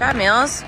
Job, Mills.